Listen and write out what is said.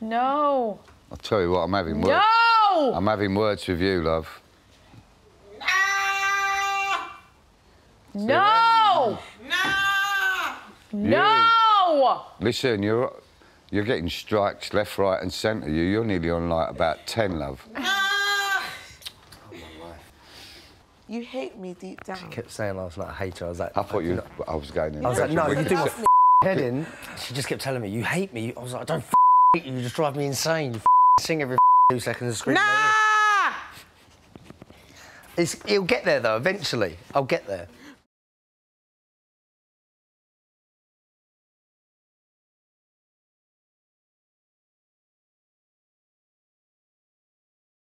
No. I'll tell you what, I'm having words. No! I'm having words with you, love. No! No! No! Listen, you're you're getting strikes left, right, and centre. You, you're nearly on like about ten, love. You hate me deep down. She kept saying last night, I hate her. I was like, I thought you. I was going in. I was like, no, you do my love head in. She just kept telling me, you hate me. I was like, I don't f- hate you. Just drive me insane. You sing every two seconds and scream. Nah! It's, it'll get there though. Eventually, I'll get there.